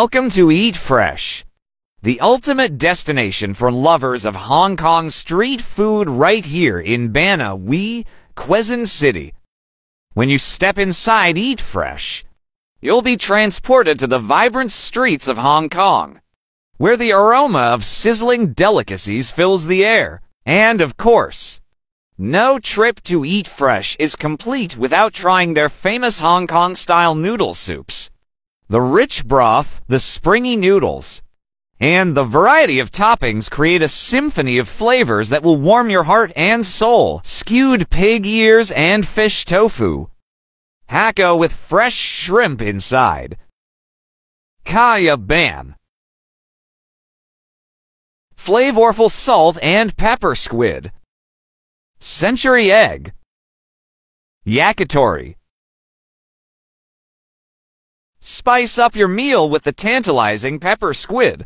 Welcome to Eat Fresh, the ultimate destination for lovers of Hong Kong street food right here in Banawe, Quezon City. When you step inside Eat Fresh, you'll be transported to the vibrant streets of Hong Kong, where the aroma of sizzling delicacies fills the air. And of course, no trip to Eat Fresh is complete without trying their famous Hong Kong style noodle soups. The rich broth, the springy noodles, and the variety of toppings create a symphony of flavors that will warm your heart and soul. Skewed pig ears and fish tofu. Hakko with fresh shrimp inside. Kaya Bun. Flavorful salt and pepper squid. Century egg. Yakitori. Spice up your meal with the tantalizing pepper squid.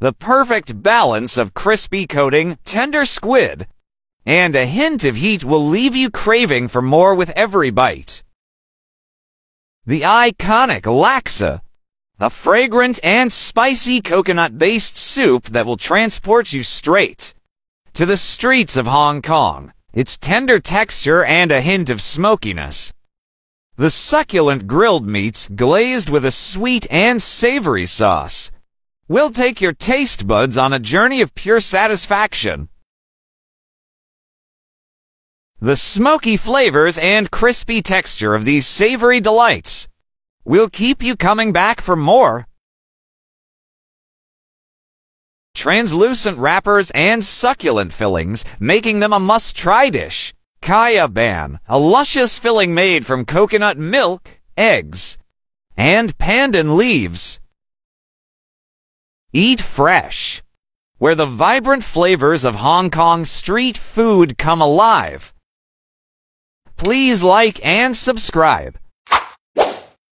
The perfect balance of crispy coating, tender squid, and a hint of heat will leave you craving for more with every bite. The iconic laksa, a fragrant and spicy coconut-based soup that will transport you straight to the streets of Hong Kong. Its tender texture and a hint of smokiness the succulent grilled meats glazed with a sweet and savory sauce will take your taste buds on a journey of pure satisfaction. The smoky flavors and crispy texture of these savory delights will keep you coming back for more. Translucent wrappers and succulent fillings, making them a must-try dish. Kaya Bun, a luscious filling made from coconut milk, eggs, and pandan leaves. Eat fresh, where the vibrant flavors of Hong Kong street food come alive. Please like and subscribe